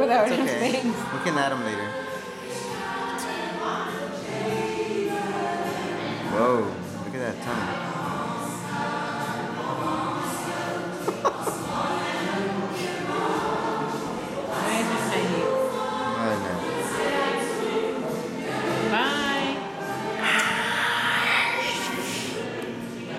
without it's okay. things. We can add them later. Whoa, look at that tongue.